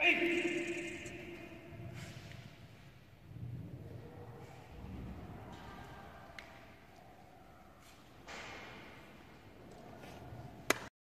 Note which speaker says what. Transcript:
Speaker 1: Hey!